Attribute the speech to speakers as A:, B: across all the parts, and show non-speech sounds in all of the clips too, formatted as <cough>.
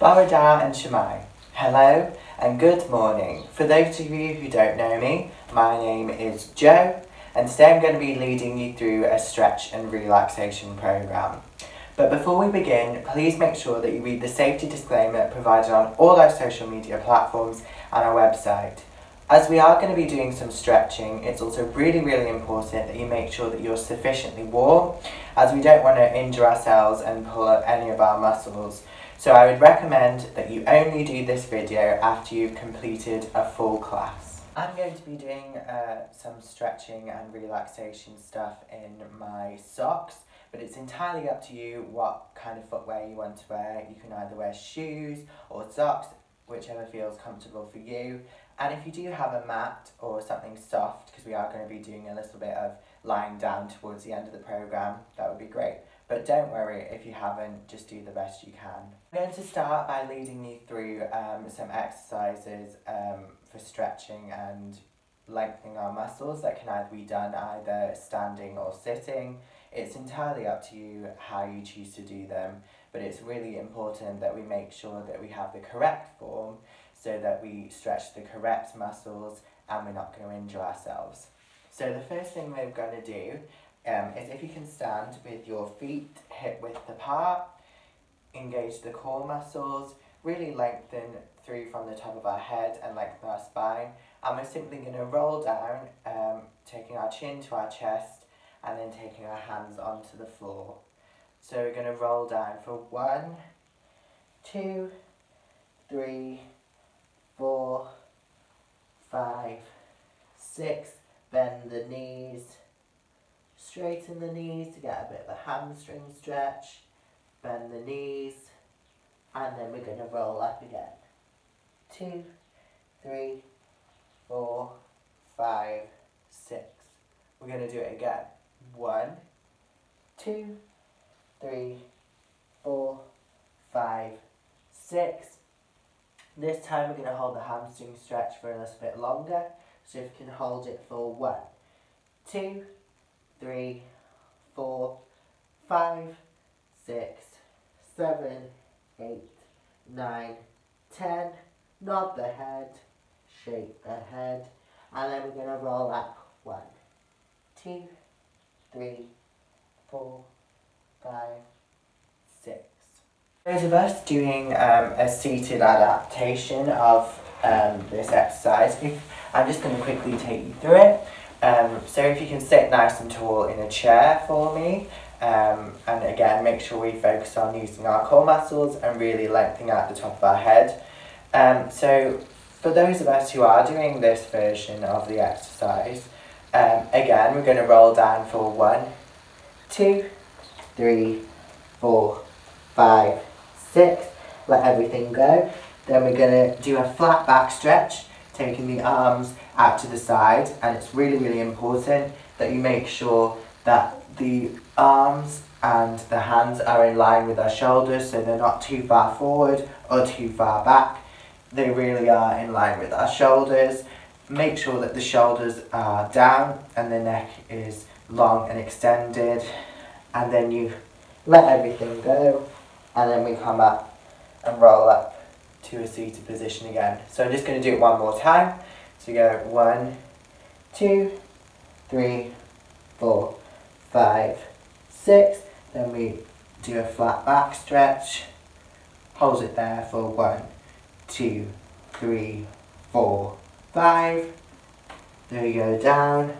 A: Bore da and shwmae. Hello and good morning. For those of you who don't know me, my name is Joe and today I'm going to be leading you through a stretch and relaxation program. But before we begin, please make sure that you read the safety disclaimer provided on all our social media platforms and our website. As we are going to be doing some stretching, it's also really, really important that you make sure that you're sufficiently warm, as we don't want to injure ourselves and pull up any of our muscles. So I would recommend that you only do this video after you've completed a full class. I'm going to be doing uh, some stretching and relaxation stuff in my socks, but it's entirely up to you what kind of footwear you want to wear. You can either wear shoes or socks, whichever feels comfortable for you. And if you do have a mat or something soft, because we are going to be doing a little bit of lying down towards the end of the program, that would be great. But don't worry if you haven't, just do the best you can. I'm going to start by leading you through um, some exercises um, for stretching and lengthening our muscles that can either be done either standing or sitting. It's entirely up to you how you choose to do them, but it's really important that we make sure that we have the correct form so that we stretch the correct muscles and we're not going to injure ourselves. So the first thing we're going to do um, is if you can stand with your feet hip width apart, engage the core muscles, really lengthen through from the top of our head and lengthen our spine. And we're simply going to roll down, um, taking our chin to our chest and then taking our hands onto the floor. So we're going to roll down for one, two, three, four, five, six. Bend the knees, straighten the knees to get a bit of a hamstring stretch. Bend the knees, and then we're going to roll up again. Two, three, four, five, six. We're going to do it again. One, two, three, four, five, six. This time we're going to hold the hamstring stretch for a little bit longer. So if you can hold it for one, two, three, four, five, six, seven, eight, nine, ten. Nod the head, shake the head, and then we're going to roll up. One, two, three, four, five, six. Those of us doing um, a seated adaptation of um, this exercise, I'm just going to quickly take you through it. Um, so if you can sit nice and tall in a chair for me, um, and again make sure we focus on using our core muscles and really lengthening out the top of our head. Um, so for those of us who are doing this version of the exercise, um, again we're going to roll down for one, two, three, four, five, six. Let everything go. Then we're going to do a flat back stretch, taking the arms out to the side. And it's really, really important that you make sure that the arms and the hands are in line with our shoulders so they're not too far forward or too far back. They really are in line with our shoulders. Make sure that the shoulders are down and the neck is long and extended. And then you let everything go and then we come up and roll up to a seated position again. So I'm just going to do it one more time. So you go one, two, three, four, five, six. Then we do a flat back stretch. Hold it there for one, two, three, four, five. There we go down.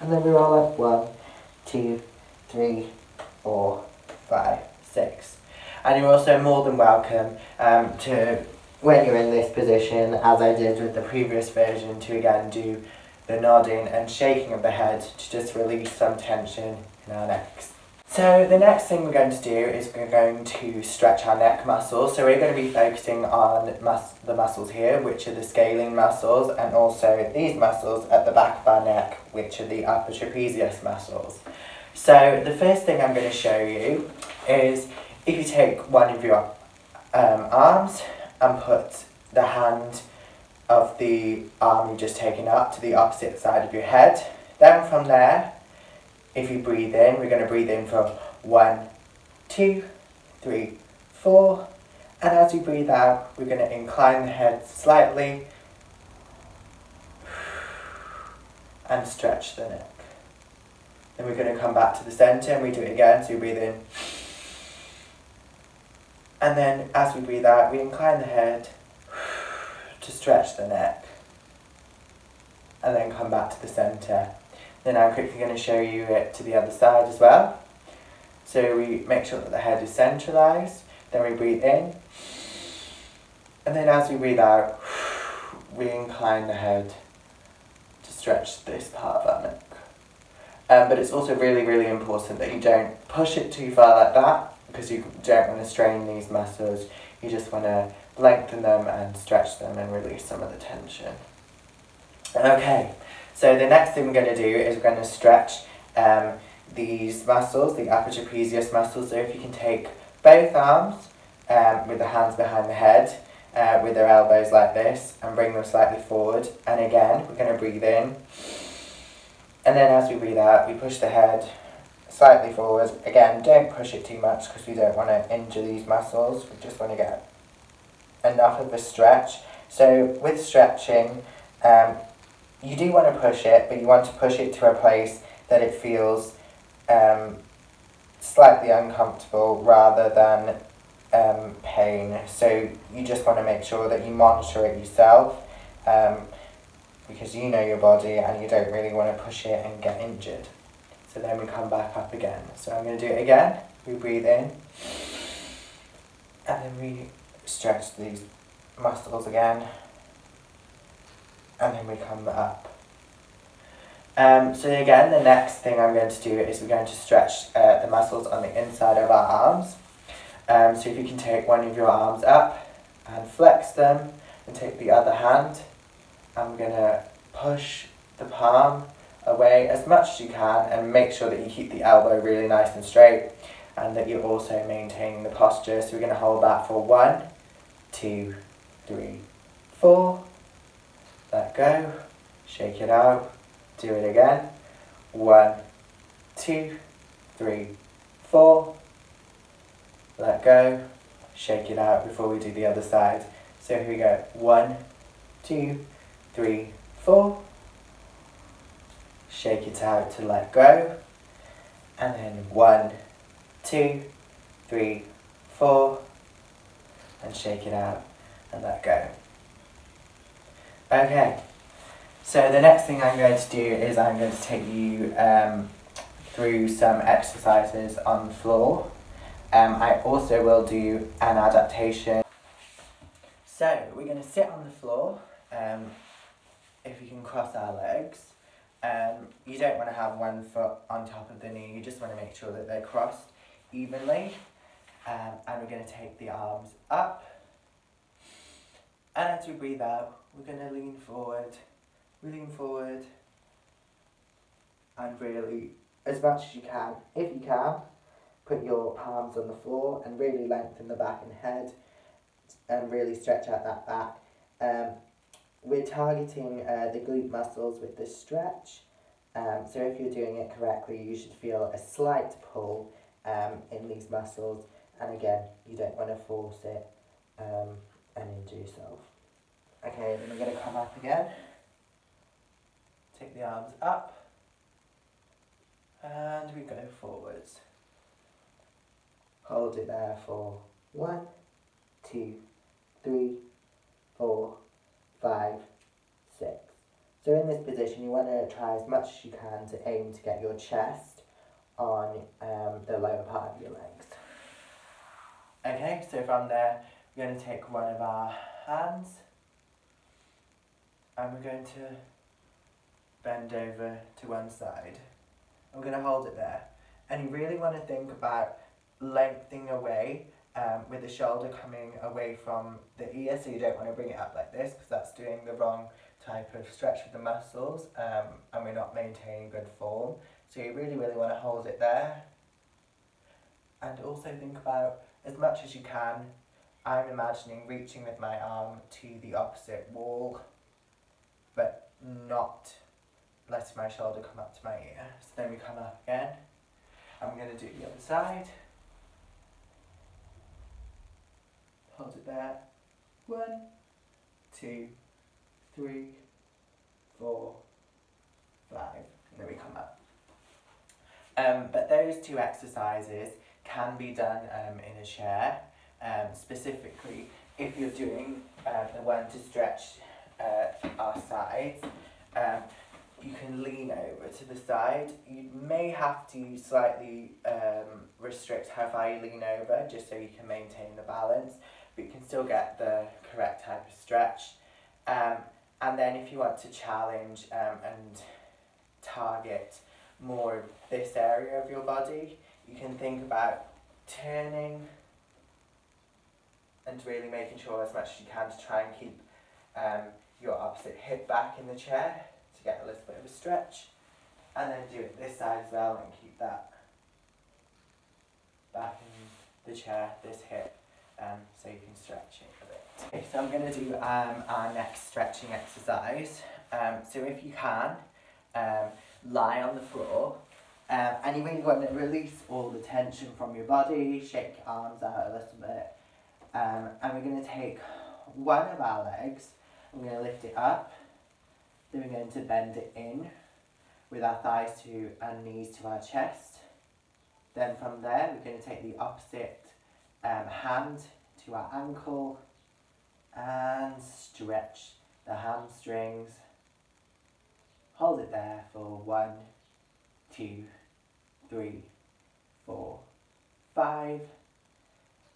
A: And then we roll up one, two, three, four, five, six. And you're also more than welcome um, to, when you're in this position, as I did with the previous version, to again do the nodding and shaking of the head to just release some tension in our necks. So the next thing we're going to do is we're going to stretch our neck muscles. So we're going to be focusing on mus the muscles here, which are the scalene muscles, and also these muscles at the back of our neck, which are the upper trapezius muscles. So the first thing I'm going to show you is if you take one of your um, arms and put the hand of the arm you've just taken up to the opposite side of your head, then from there, if you breathe in, we're going to breathe in from one, two, three, four, And as we breathe out, we're going to incline the head slightly and stretch the neck. Then we're going to come back to the center and we do it again. So you breathe in. And then as we breathe out, we incline the head <sighs> to stretch the neck. And then come back to the center. Then I'm quickly going to show you it to the other side as well. So we make sure that the head is centralized. Then we breathe in. And then as we breathe out, <sighs> we incline the head to stretch this part of our neck. Um, but it's also really, really important that you don't push it too far like that because you don't want to strain these muscles. You just want to lengthen them and stretch them and release some of the tension. Okay, so the next thing we're going to do is we're going to stretch um, these muscles, the upper trapezius muscles. So if you can take both arms um, with the hands behind the head, uh, with their elbows like this, and bring them slightly forward. And again, we're going to breathe in. And then as we breathe out, we push the head slightly forward. Again, don't push it too much because we don't want to injure these muscles. We just want to get enough of a stretch. So with stretching, um, you do want to push it, but you want to push it to a place that it feels um, slightly uncomfortable rather than um, pain. So you just want to make sure that you monitor it yourself um, because you know your body and you don't really want to push it and get injured. So then we come back up again. So I'm going to do it again. We breathe in and then we stretch these muscles again and then we come up. Um, so again, the next thing I'm going to do is we're going to stretch uh, the muscles on the inside of our arms. Um, so if you can take one of your arms up and flex them and take the other hand, I'm going to push the palm away as much as you can and make sure that you keep the elbow really nice and straight and that you're also maintaining the posture. So we're going to hold that for one, two, three, four. Let go. Shake it out. Do it again. One, two, three, four. Let go. Shake it out before we do the other side. So here we go. One, two, three, four. Shake it out to let go. And then one, two, three, four. And shake it out and let go. Okay, so the next thing I'm going to do is I'm going to take you um, through some exercises on the floor. Um, I also will do an adaptation. So we're going to sit on the floor, um, if you can cross our legs. Um, you don't want to have one foot on top of the knee, you just want to make sure that they're crossed evenly. Um, and we're going to take the arms up. And as we breathe out, we're going to lean forward, we lean forward, and really, as much as you can, if you can, put your palms on the floor and really lengthen the back and head and really stretch out that back. Um, we're targeting uh, the glute muscles with this stretch. Um, so if you're doing it correctly, you should feel a slight pull um, in these muscles. And again, you don't want to force it um, and injure yourself. Okay, then we're going to come up again. Take the arms up. And we go forwards. Hold it there for one, two, three, four, five, six. So in this position, you want to try as much as you can to aim to get your chest on um, the lower part of your legs. Okay, so from there, we're going to take one of our hands and we're going to bend over to one side. I'm going to hold it there. And you really want to think about lengthening away um, with the shoulder coming away from the ear, so you don't want to bring it up like this because that's doing the wrong type of stretch with the muscles um, and we're not maintaining good form. So you really, really want to hold it there. And also think about, as much as you can, I'm imagining reaching with my arm to the opposite wall but not letting my shoulder come up to my ear. So then we come up again. I'm going to do the other side. Hold it there. One, two, three, four, five, and then we come up. Um, but those two exercises can be done um, in a chair, um, specifically if you're doing uh, the one to stretch uh, our sides. Um, you can lean over to the side. You may have to slightly um, restrict how far you lean over just so you can maintain the balance, but you can still get the correct type of stretch. Um, and then if you want to challenge um, and target more this area of your body, you can think about turning and really making sure as much as you can to try and keep um, your opposite hip back in the chair to get a little bit of a stretch. And then do it this side as well and keep that back in the chair, this hip, um, so you can stretch it a bit. Okay, so I'm going to do um, our next stretching exercise. Um, so if you can, um, lie on the floor um, and you really want to release all the tension from your body, shake your arms out a little bit. Um, and we're going to take one of our legs, I'm going to lift it up, then we're going to bend it in with our thighs to and knees to our chest. Then from there, we're going to take the opposite um, hand to our ankle and stretch the hamstrings. Hold it there for one, two, three, four, five.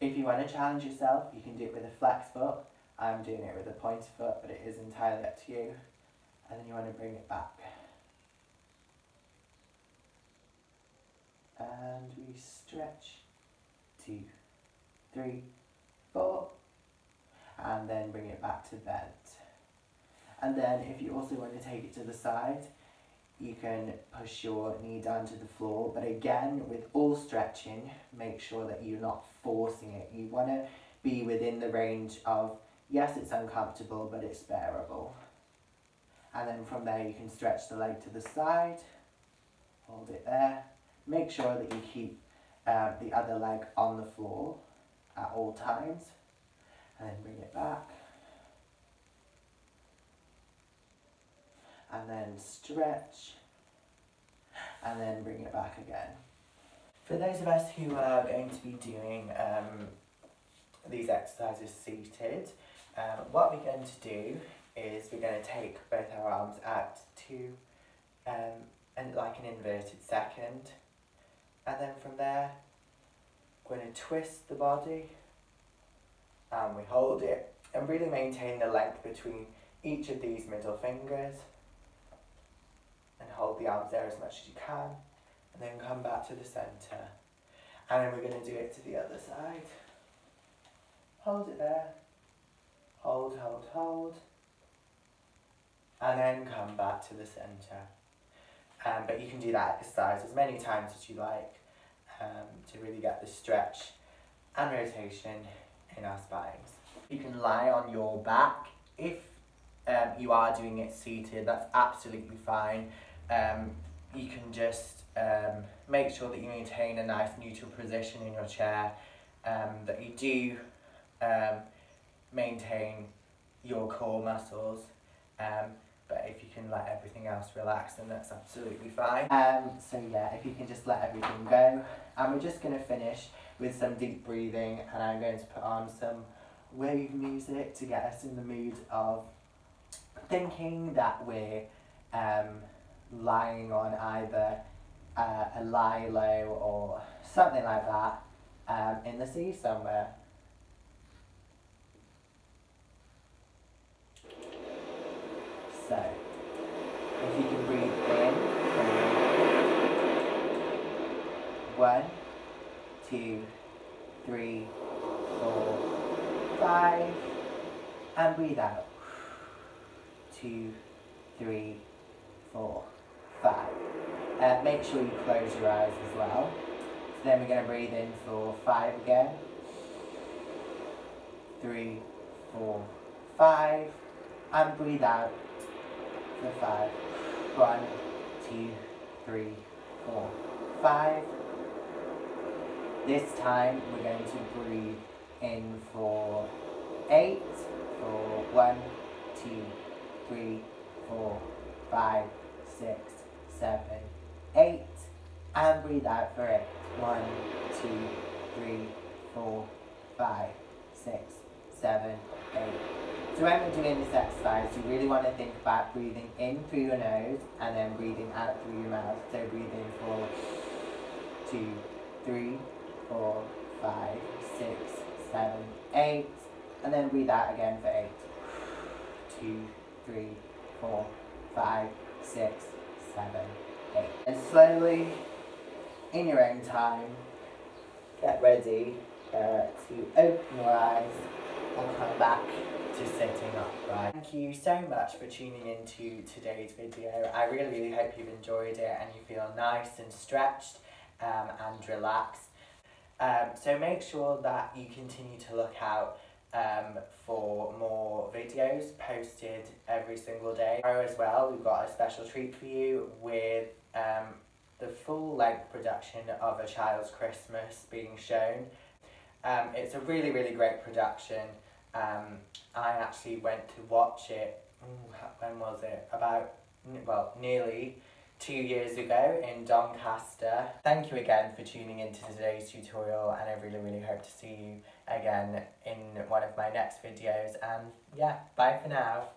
A: If you want to challenge yourself, you can do it with a flex foot. I'm doing it with a pointed foot, but it is entirely up to you. And then you want to bring it back. And we stretch. Two, three, four. And then bring it back to bent. And then if you also want to take it to the side, you can push your knee down to the floor. But again, with all stretching, make sure that you're not forcing it. You want to be within the range of, yes, it's uncomfortable, but it's bearable. And then from there, you can stretch the leg to the side, hold it there. Make sure that you keep uh, the other leg on the floor at all times. And then bring it back. and then stretch and then bring it back again. For those of us who are going to be doing um, these exercises seated, um, what we're going to do is we're going to take both our arms out to um, and like an inverted second and then from there twist the body and we hold it and really maintain the length between each of these middle fingers and hold the arms there as much as you can and then come back to the center. And then we're going to do it to the other side. Hold it there. Hold hold hold. And then come back to the center. Um, but you can do that exercise as many times as you like um, to really get the stretch and rotation in our spines you can lie on your back if um, you are doing it seated, that's absolutely fine. Um, you can just um, make sure that you maintain a nice neutral position in your chair, um, that you do um, maintain your core muscles. Um, but if you can let everything else relax, then that's absolutely fine. Um, so yeah, if you can just let everything go. And we're just going to finish with some deep breathing and I'm going to put on some wave music to get us in the mood of thinking that we're um, lying on either uh, a lilo or something like that um, in the sea somewhere. So, if you can breathe in, one, two, three, four, five, and breathe out, two, three, four, five. Uh, make sure you close your eyes as well. So then we're going to breathe in for five again. Three, four, five. And breathe out for five. One, two, three, four, five. This time we're going to breathe in for eight, for one, two, three, four, five, six, seven, eight, and breathe out for eight. One, two, three, four, five, six, seven, eight. So when we're doing this exercise, you really want to think about breathing in through your nose and then breathing out through your mouth. So breathe in for two, three, four, five, six, seven, eight, and then breathe out again for eight. Two, three, four, five, six, seven, eight. And slowly, in your own time, get ready uh, to open your eyes and come back to sitting upright. Thank you so much for tuning into today's video. I really, really hope you've enjoyed it and you feel nice and stretched um, and relaxed. Um, so make sure that you continue to look out um, for more videos posted every single day. As well, we've got a special treat for you with um, the full length production of A Child's Christmas being shown. Um, it's a really, really great production. Um, I actually went to watch it, when was it? About, well, nearly two years ago in Doncaster. Thank you again for tuning into today's tutorial and I really, really hope to see you again in one of my next videos. And yeah, bye for now.